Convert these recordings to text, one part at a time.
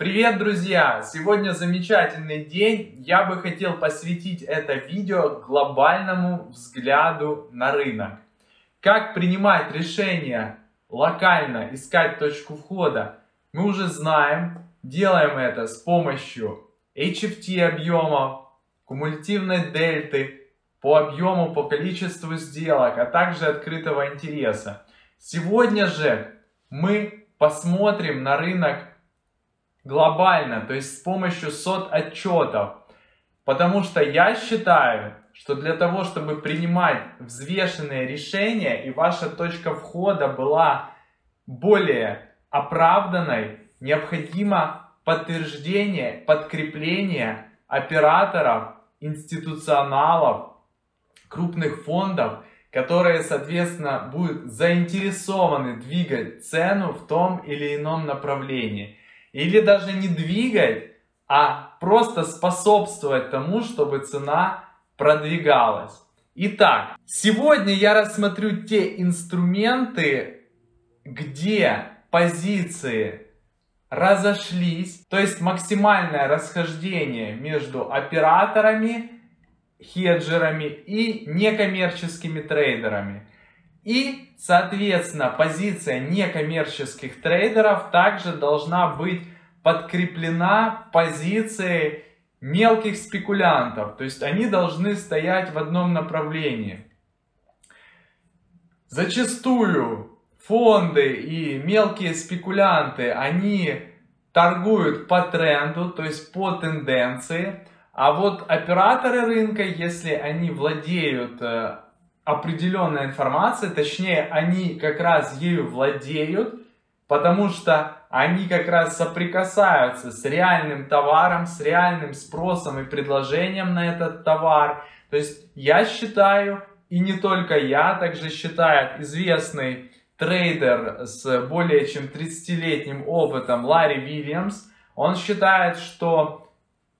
Привет, друзья! Сегодня замечательный день. Я бы хотел посвятить это видео глобальному взгляду на рынок. Как принимать решения локально, искать точку входа, мы уже знаем. Делаем это с помощью HFT объемов, кумулятивной дельты, по объему, по количеству сделок, а также открытого интереса. Сегодня же мы посмотрим на рынок глобально, то есть с помощью сот отчетов. Потому что я считаю, что для того, чтобы принимать взвешенные решения и ваша точка входа была более оправданной, необходимо подтверждение, подкрепление операторов, институционалов, крупных фондов, которые, соответственно, будут заинтересованы двигать цену в том или ином направлении. Или даже не двигать, а просто способствовать тому, чтобы цена продвигалась. Итак, сегодня я рассмотрю те инструменты, где позиции разошлись, то есть максимальное расхождение между операторами, хеджерами и некоммерческими трейдерами. И, соответственно, позиция некоммерческих трейдеров также должна быть подкреплена позицией мелких спекулянтов. То есть они должны стоять в одном направлении. Зачастую фонды и мелкие спекулянты, они торгуют по тренду, то есть по тенденции. А вот операторы рынка, если они владеют э, определенная информация, точнее, они как раз ею владеют, потому что они как раз соприкасаются с реальным товаром, с реальным спросом и предложением на этот товар. То есть я считаю, и не только я, также считает известный трейдер с более чем 30-летним опытом Ларри Вильямс, он считает, что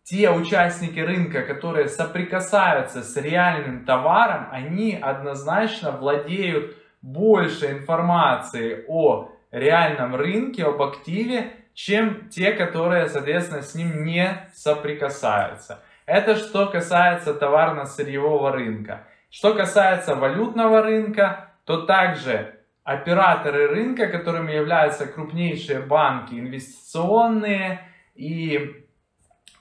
те участники рынка, которые соприкасаются с реальным товаром, они однозначно владеют больше информации о реальном рынке, об активе, чем те, которые, соответственно, с ним не соприкасаются. Это что касается товарно-сырьевого рынка. Что касается валютного рынка, то также операторы рынка, которыми являются крупнейшие банки инвестиционные и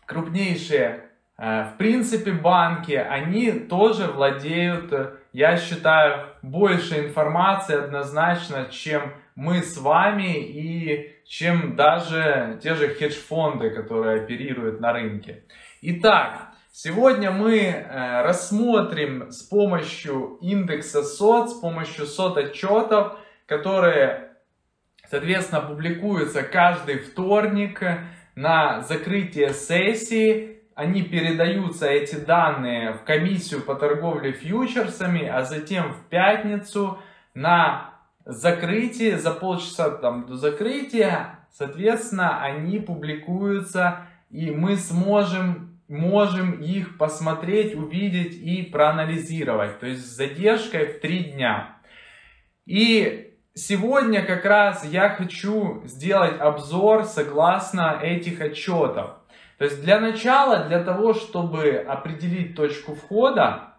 крупнейшие, э, в принципе, банки, они тоже владеют, э, я считаю, больше информации однозначно, чем мы с вами и чем даже те же хедж-фонды, которые оперируют на рынке. Итак, сегодня мы э, рассмотрим с помощью индекса СОТ, с помощью СОТ отчетов, которые, соответственно, публикуются каждый вторник, на закрытие сессии, они передаются, эти данные, в комиссию по торговле фьючерсами, а затем в пятницу на закрытие, за полчаса там, до закрытия, соответственно, они публикуются, и мы сможем, можем их посмотреть, увидеть и проанализировать. То есть с задержкой в три дня. И Сегодня как раз я хочу сделать обзор согласно этих отчетов. То есть для начала, для того, чтобы определить точку входа,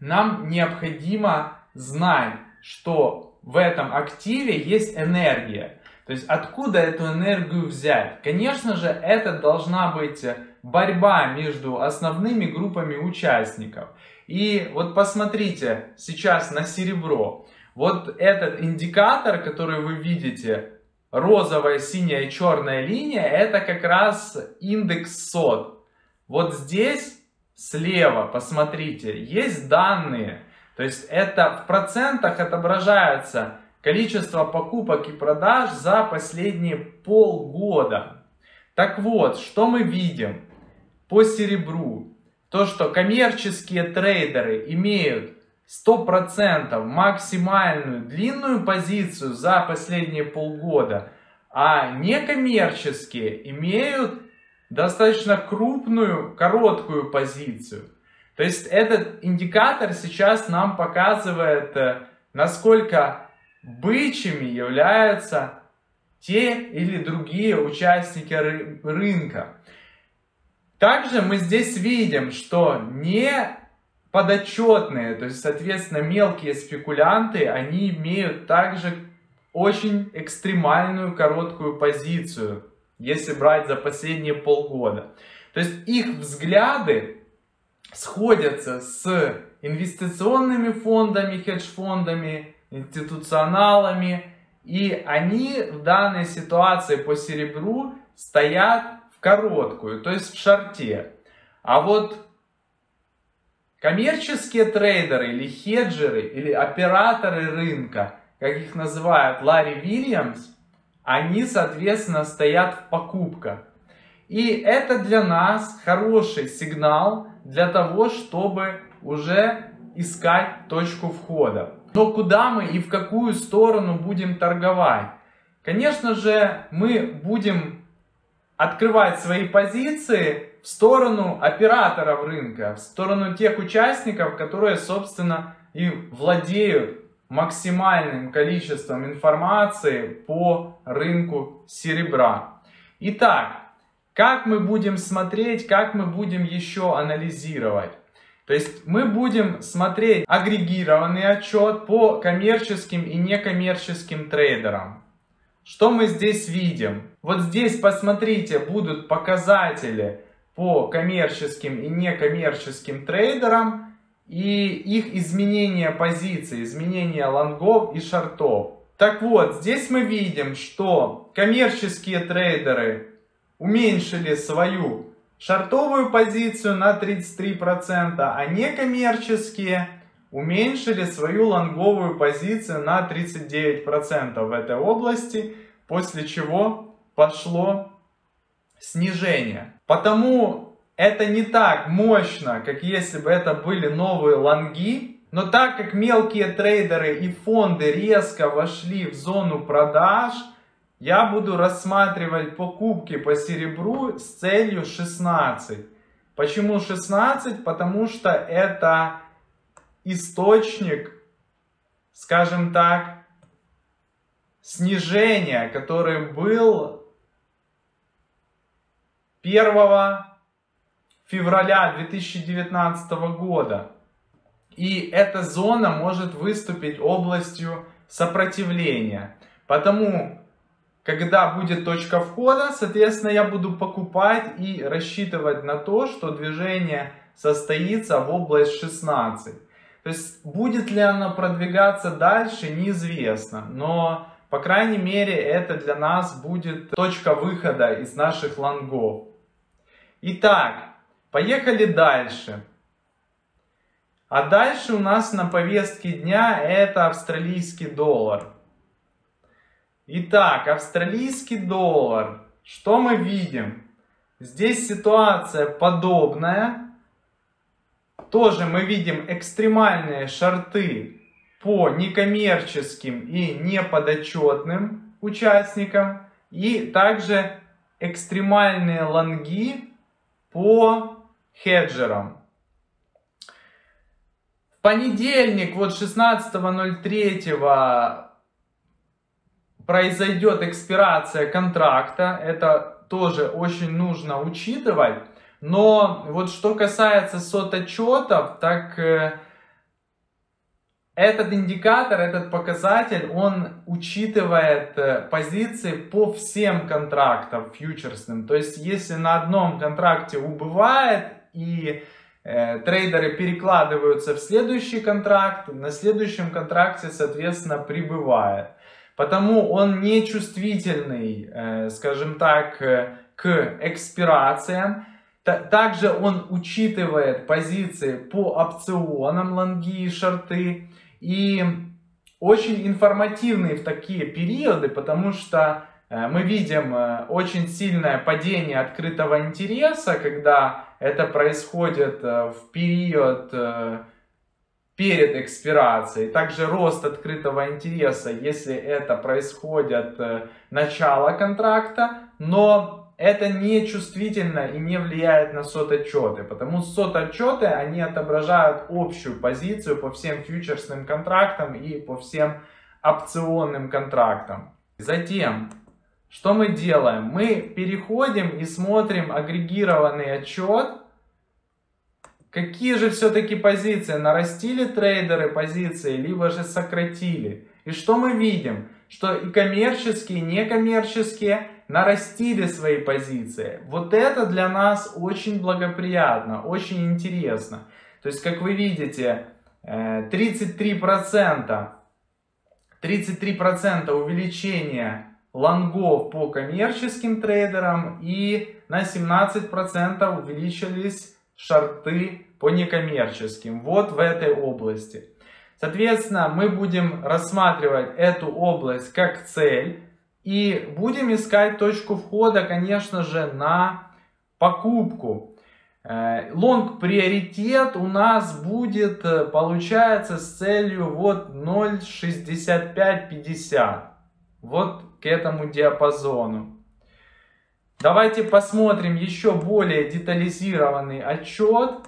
нам необходимо знать, что в этом активе есть энергия. То есть откуда эту энергию взять? Конечно же, это должна быть борьба между основными группами участников. И вот посмотрите сейчас на серебро. Вот этот индикатор, который вы видите, розовая, синяя и черная линия, это как раз индекс сот. Вот здесь слева, посмотрите, есть данные. То есть это в процентах отображается количество покупок и продаж за последние полгода. Так вот, что мы видим по серебру? То, что коммерческие трейдеры имеют 100% максимальную длинную позицию за последние полгода, а некоммерческие имеют достаточно крупную, короткую позицию. То есть этот индикатор сейчас нам показывает, э, насколько бычьими являются те или другие участники рынка. Также мы здесь видим, что не подотчетные, то есть, соответственно, мелкие спекулянты, они имеют также очень экстремальную короткую позицию, если брать за последние полгода. То есть их взгляды сходятся с инвестиционными фондами, хедж-фондами, институционалами, и они в данной ситуации по серебру стоят в короткую, то есть в шарте. А вот коммерческие трейдеры или хеджеры или операторы рынка, как их называют Ларри Вильямс, они, соответственно, стоят в покупках. И это для нас хороший сигнал для того, чтобы уже искать точку входа. Но куда мы и в какую сторону будем торговать? Конечно же, мы будем открывать свои позиции в сторону операторов рынка, в сторону тех участников, которые, собственно, и владеют максимальным количеством информации по рынку серебра. Итак, как мы будем смотреть, как мы будем еще анализировать? То есть мы будем смотреть агрегированный отчет по коммерческим и некоммерческим трейдерам. Что мы здесь видим? Вот здесь посмотрите, будут показатели по коммерческим и некоммерческим трейдерам и их изменение позиций, изменение лонгов и шортов. Так вот, здесь мы видим, что коммерческие трейдеры уменьшили свою шортовую позицию на 33%, а некоммерческие уменьшили свою лонговую позицию на 39% в этой области, после чего пошло снижение. Потому это не так мощно, как если бы это были новые лонги, но так как мелкие трейдеры и фонды резко вошли в зону продаж – я буду рассматривать покупки по серебру с целью 16. Почему 16? Потому что это источник, скажем так, снижения, который был 1 февраля 2019 года. И эта зона может выступить областью сопротивления. Потому когда будет точка входа, соответственно, я буду покупать и рассчитывать на то, что движение состоится в область 16. То есть, будет ли оно продвигаться дальше, неизвестно. Но, по крайней мере, это для нас будет точка выхода из наших лонгов. Итак, поехали дальше. А дальше у нас на повестке дня это австралийский доллар. Итак, австралийский доллар. Что мы видим? Здесь ситуация подобная. Тоже мы видим экстремальные шарты по некоммерческим и неподотчетным участникам. И также экстремальные лонги по хеджерам. В понедельник, вот 16.03 произойдет экспирация контракта, это тоже очень нужно учитывать. Но вот что касается сототчетов, так э, этот индикатор, этот показатель, он учитывает э, позиции по всем контрактам фьючерсным. То есть, если на одном контракте убывает и э, трейдеры перекладываются в следующий контракт, на следующем контракте, соответственно, прибывает. Потому он не чувствительный, э, скажем так, э, к экспирациям. Также он учитывает позиции по опционам, лонги и шорты. И очень информативный в такие периоды, потому что э, мы видим очень сильное падение открытого интереса, когда это происходит в период перед экспирацией. Также рост открытого интереса, если это происходит э, начало контракта, но это не чувствительно и не влияет на сот-отчеты, потому что сот-отчеты, они отображают общую позицию по всем фьючерсным контрактам и по всем опционным контрактам. Затем, что мы делаем? Мы переходим и смотрим агрегированный отчет. Какие же все-таки позиции? Нарастили трейдеры позиции, либо же сократили? И что мы видим? Что и коммерческие, и некоммерческие нарастили свои позиции. Вот это для нас очень благоприятно, очень интересно. То есть, как вы видите, 33%, э, 33% увеличения лонгов по коммерческим трейдерам и на 17% увеличились шорты по некоммерческим. Вот в этой области. Соответственно, мы будем рассматривать эту область как цель и будем искать точку входа, конечно же, на покупку. Э, лонг приоритет у нас будет, э, получается, с целью вот 0.6550. Вот к этому диапазону. Давайте посмотрим еще более детализированный отчет.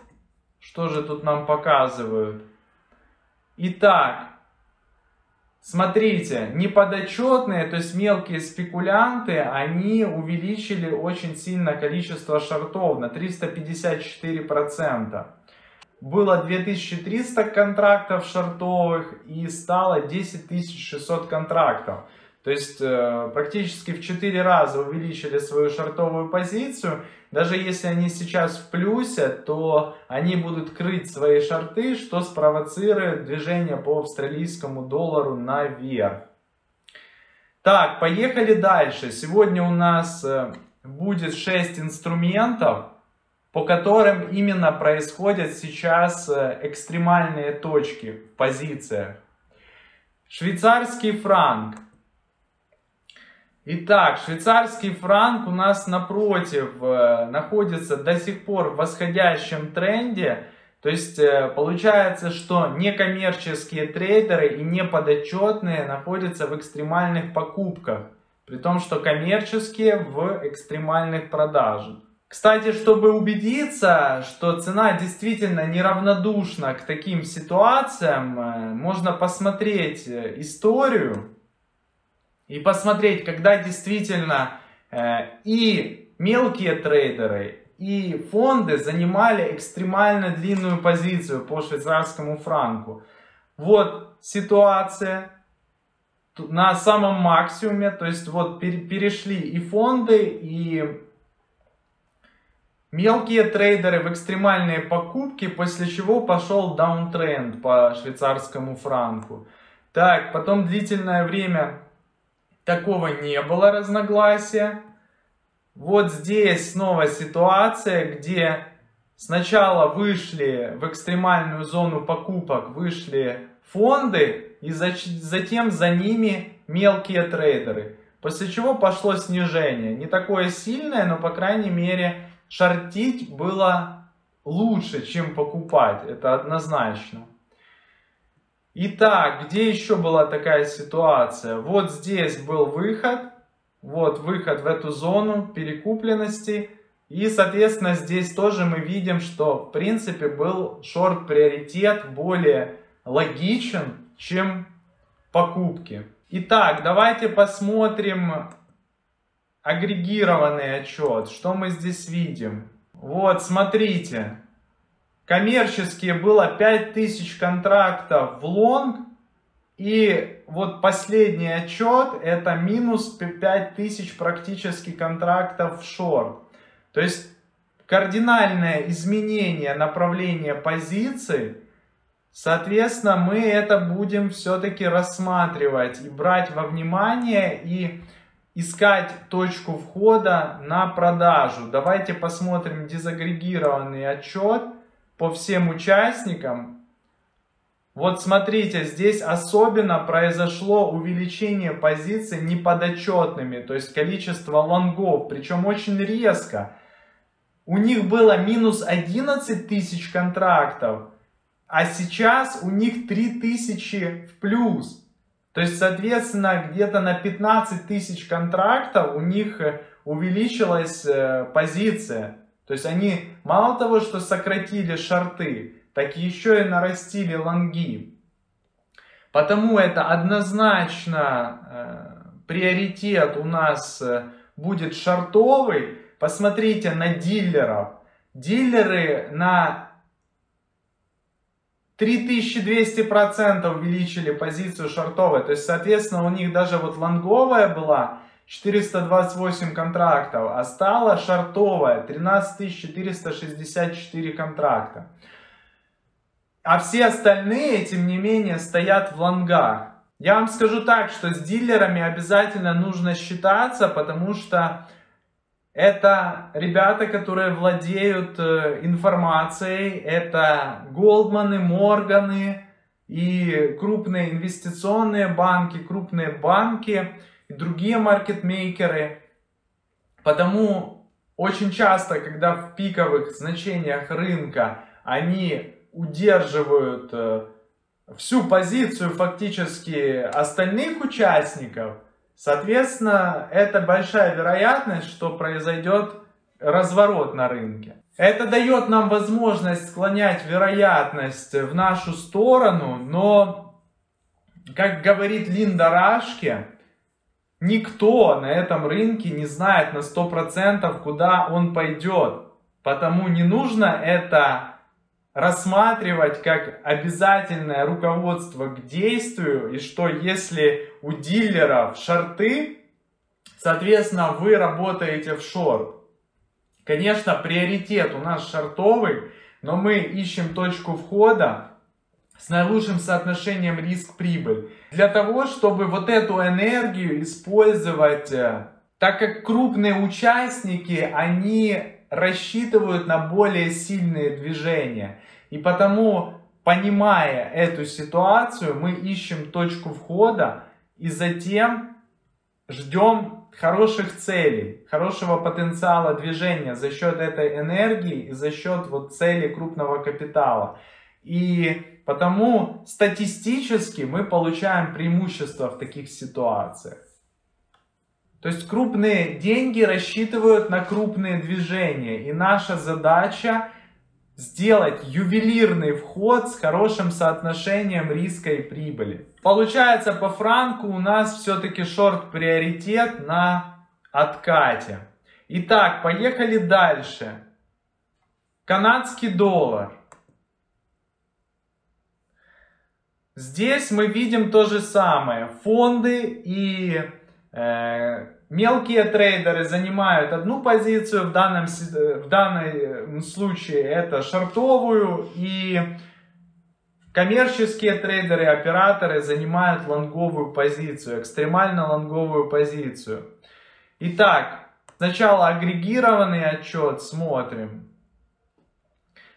Что же тут нам показывают? Итак, Смотрите, неподотчетные, то есть мелкие спекулянты, они увеличили очень сильно количество шортов на 354%. Было 2300 контрактов шортовых и стало 10600 контрактов. То есть э, практически в 4 раза увеличили свою шортовую позицию. Даже если они сейчас в плюсе, то они будут крыть свои шорты, что спровоцирует движение по австралийскому доллару наверх. Так, поехали дальше. Сегодня у нас э, будет 6 инструментов, по которым именно происходят сейчас э, экстремальные точки в позициях. Швейцарский франк. Итак, швейцарский франк у нас напротив э, находится до сих пор в восходящем тренде. То есть э, получается, что некоммерческие трейдеры и неподотчетные находятся в экстремальных покупках. При том, что коммерческие в экстремальных продажах. Кстати, чтобы убедиться, что цена действительно неравнодушна к таким ситуациям, э, можно посмотреть историю и посмотреть, когда действительно э, и мелкие трейдеры, и фонды занимали экстремально длинную позицию по швейцарскому франку. Вот ситуация на самом максимуме, то есть вот перешли и фонды, и мелкие трейдеры в экстремальные покупки, после чего пошел даунтренд по швейцарскому франку. Так, потом длительное время такого не было разногласия. Вот здесь снова ситуация, где сначала вышли в экстремальную зону покупок, вышли фонды, и затем за ними мелкие трейдеры. После чего пошло снижение. Не такое сильное, но по крайней мере шортить было лучше, чем покупать. Это однозначно. Итак, где еще была такая ситуация? Вот здесь был выход, вот выход в эту зону перекупленности. И, соответственно, здесь тоже мы видим, что, в принципе, был шорт-приоритет более логичен, чем покупки. Итак, давайте посмотрим агрегированный отчет. Что мы здесь видим? Вот, смотрите. Коммерческие было 5000 контрактов в лонг. И вот последний отчет это минус 5000 практически контрактов в шорт. То есть кардинальное изменение направления позиций. Соответственно, мы это будем все-таки рассматривать и брать во внимание и искать точку входа на продажу. Давайте посмотрим дезагрегированный отчет по всем участникам. Вот смотрите, здесь особенно произошло увеличение позиций неподотчетными, то есть количество лонгов, причем очень резко. У них было минус 11 тысяч контрактов, а сейчас у них 3 тысячи в плюс. То есть, соответственно, где-то на 15 тысяч контрактов у них увеличилась э, позиция. То есть они мало того, что сократили шарты, так еще и нарастили лонги. Потому это однозначно э, приоритет у нас э, будет шартовый, посмотрите на дилеров. Дилеры на 3200% увеличили позицию шартовой. То есть, соответственно, у них даже вот лонговая была 428 контрактов, а стала шартовая 13464 контракта. А все остальные, тем не менее, стоят в лонгах. Я вам скажу так, что с дилерами обязательно нужно считаться, потому что это ребята, которые владеют э, информацией, это Голдманы, Морганы и крупные инвестиционные банки, крупные банки и другие маркетмейкеры. Потому очень часто, когда в пиковых значениях рынка они удерживают э, всю позицию фактически остальных участников, соответственно, это большая вероятность, что произойдет разворот на рынке. Это дает нам возможность склонять вероятность в нашу сторону, но, как говорит Линда Рашке, никто на этом рынке не знает на 100% куда он пойдет. Потому не нужно это рассматривать как обязательное руководство к действию, и что если у дилеров шорты, соответственно, вы работаете в шорт. Конечно, приоритет у нас шортовый, но мы ищем точку входа с наилучшим соотношением риск-прибыль. Для того, чтобы вот эту энергию использовать, э, так как крупные участники, они рассчитывают на более сильные движения. И потому, понимая эту ситуацию, мы ищем точку входа и затем ждем хороших целей, хорошего потенциала движения за счет этой энергии и за счет вот цели крупного капитала. И потому статистически мы получаем преимущество в таких ситуациях. То есть крупные деньги рассчитывают на крупные движения. И наша задача сделать ювелирный вход с хорошим соотношением риска и прибыли. Получается, по франку у нас все-таки шорт-приоритет на откате. Итак, поехали дальше. Канадский доллар. Здесь мы видим то же самое. Фонды и э, Мелкие трейдеры занимают одну позицию, в данном, в данном случае это шортовую, и коммерческие трейдеры, операторы занимают лонговую позицию, экстремально лонговую позицию. Итак, сначала агрегированный отчет смотрим.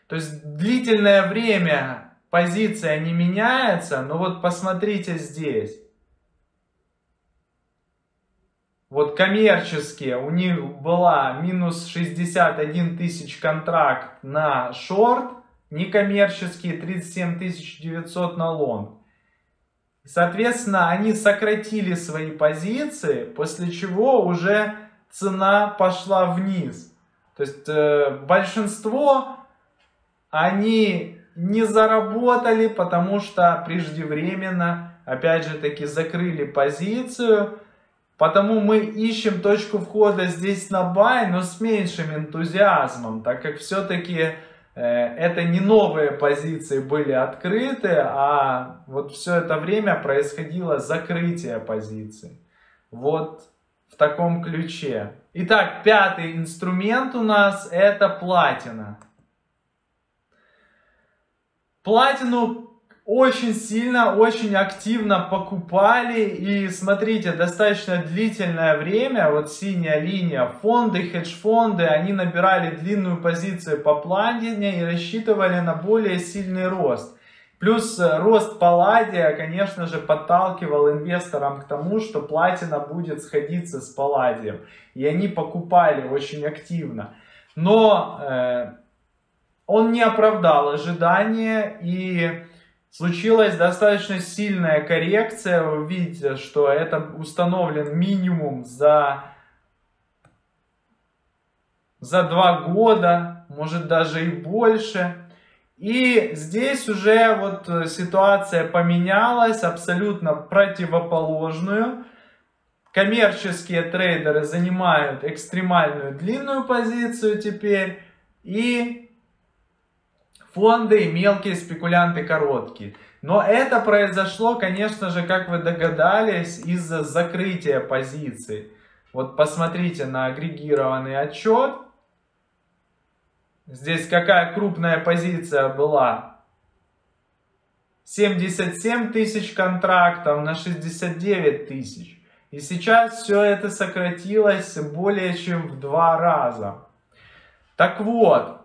То есть длительное время позиция не меняется, но вот посмотрите здесь. вот коммерческие, у них была минус 61 тысяч контракт на шорт, некоммерческие 37 900 на лонг. Соответственно, они сократили свои позиции, после чего уже цена пошла вниз. То есть э, большинство они не заработали, потому что преждевременно, опять же таки, закрыли позицию Потому мы ищем точку входа здесь на бай, но с меньшим энтузиазмом, так как все-таки э, это не новые позиции были открыты, а вот все это время происходило закрытие позиций. Вот в таком ключе. Итак, пятый инструмент у нас это платина. Платину очень сильно, очень активно покупали. И смотрите, достаточно длительное время, вот синяя линия, фонды, хедж-фонды, они набирали длинную позицию по платине и рассчитывали на более сильный рост. Плюс э, рост палладия, конечно же, подталкивал инвесторам к тому, что платина будет сходиться с палладием. И они покупали очень активно. Но э, он не оправдал ожидания и Случилась достаточно сильная коррекция. Вы видите, что это установлен минимум за, за два года, может даже и больше. И здесь уже вот ситуация поменялась абсолютно противоположную. коммерческие трейдеры занимают экстремальную длинную позицию теперь, и фонды и мелкие спекулянты короткие. Но это произошло, конечно же, как вы догадались, из-за закрытия позиций. Вот посмотрите на агрегированный отчет. Здесь какая крупная позиция была? 77 тысяч контрактов на 69 тысяч. И сейчас все это сократилось более чем в два раза. Так вот,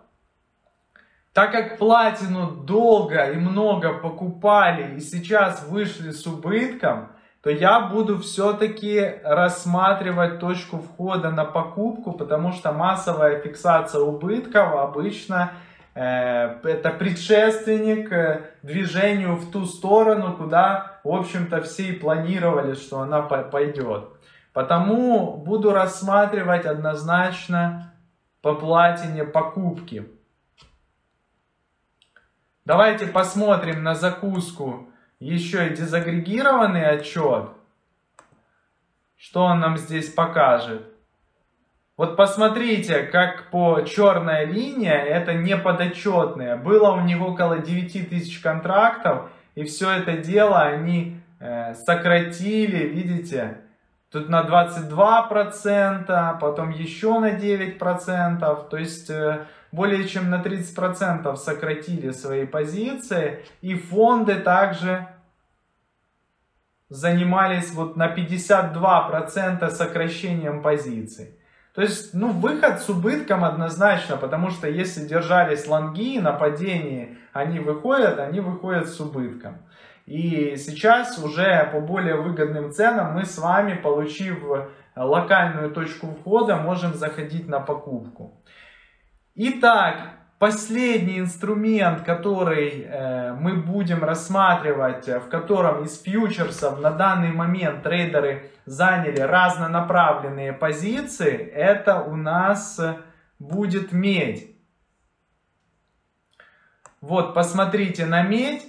так как платину долго и много покупали и сейчас вышли с убытком, то я буду все-таки рассматривать точку входа на покупку, потому что массовая фиксация убытков обычно э, это предшественник э, движению в ту сторону, куда, в общем-то, все и планировали, что она пойдет. Потому буду рассматривать однозначно по платине покупки. Давайте посмотрим на закуску еще и дезагрегированный отчет. Что он нам здесь покажет? Вот посмотрите, как по черная линия, это не подотчетные. Было у них около 9 тысяч контрактов, и все это дело они э, сократили, видите, тут на 22%, потом еще на 9%, то есть э, более чем на 30% сократили свои позиции, и фонды также занимались вот на 52% сокращением позиций. То есть, ну, выход с убытком однозначно, потому что если держались лонги на падении, они выходят, они выходят с убытком. И сейчас уже по более выгодным ценам мы с вами, получив локальную точку входа, можем заходить на покупку. Итак, последний инструмент, который э, мы будем рассматривать, в котором из фьючерсов на данный момент трейдеры заняли разнонаправленные позиции, это у нас будет медь. Вот, посмотрите на медь.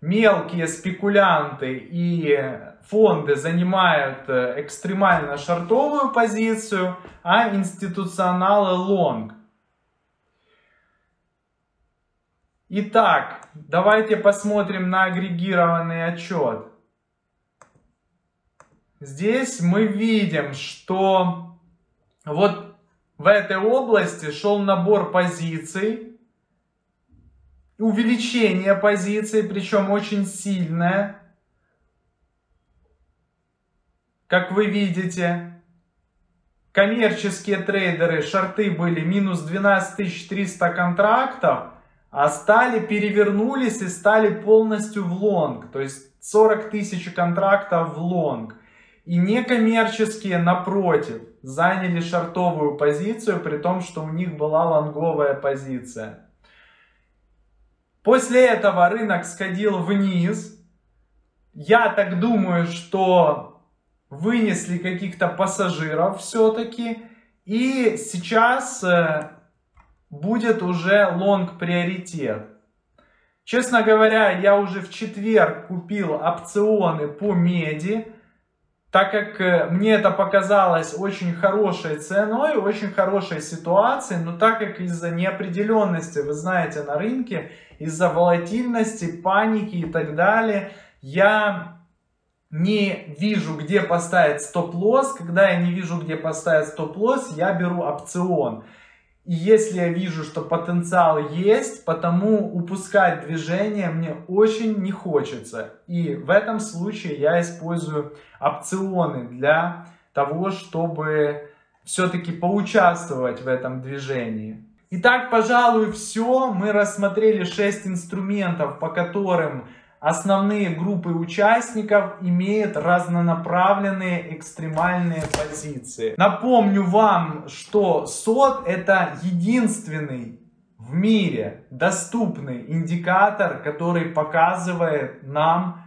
Мелкие спекулянты и фонды занимают э, экстремально шортовую позицию, а институционалы лонг. Итак, давайте посмотрим на агрегированный отчет. Здесь мы видим, что вот в этой области шел набор позиций, увеличение позиций, причем очень сильное. Как вы видите, коммерческие трейдеры, шорты были минус 12 300 контрактов, а стали, перевернулись и стали полностью в лонг. То есть 40 тысяч контрактов в лонг. И некоммерческие, напротив, заняли шортовую позицию, при том, что у них была лонговая позиция. После этого рынок сходил вниз. Я так думаю, что вынесли каких-то пассажиров все-таки. И сейчас э, будет уже лонг приоритет. Честно говоря, я уже в четверг купил опционы по меди, так как э, мне это показалось очень хорошей ценой, очень хорошей ситуацией, но так как из-за неопределенности, вы знаете, на рынке, из-за волатильности, паники и так далее, я не вижу, где поставить стоп-лосс. Когда я не вижу, где поставить стоп-лосс, я беру опцион. И если я вижу, что потенциал есть, потому упускать движение мне очень не хочется. И в этом случае я использую опционы для того, чтобы все-таки поучаствовать в этом движении. Итак, пожалуй, все. Мы рассмотрели 6 инструментов, по которым основные группы участников имеют разнонаправленные экстремальные позиции. Напомню вам, что СОТ это единственный в мире доступный индикатор, который показывает нам,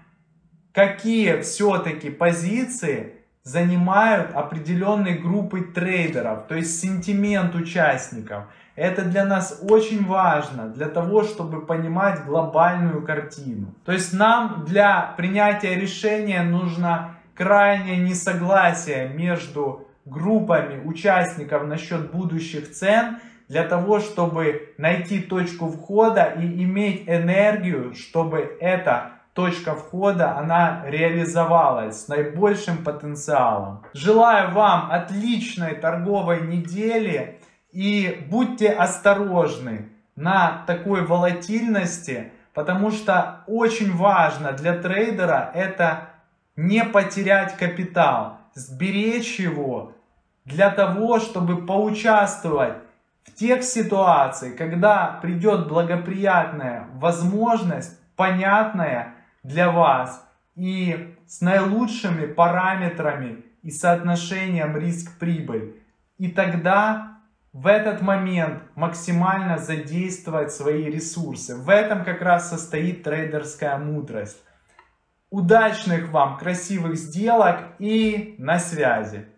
какие все-таки позиции занимают определенные группы трейдеров, то есть сентимент участников. Это для нас очень важно, для того, чтобы понимать глобальную картину. То есть нам для принятия решения нужно крайнее несогласие между группами участников насчет будущих цен для того, чтобы найти точку входа и иметь энергию, чтобы эта точка входа, она реализовалась с наибольшим потенциалом. Желаю вам отличной торговой недели и будьте осторожны на такой волатильности, потому что очень важно для трейдера это не потерять капитал, сберечь его для того, чтобы поучаствовать в тех ситуациях, когда придет благоприятная возможность, понятная для вас и с наилучшими параметрами и соотношением риск-прибыль. И тогда в этот момент максимально задействовать свои ресурсы. В этом как раз состоит трейдерская мудрость. Удачных вам красивых сделок и на связи!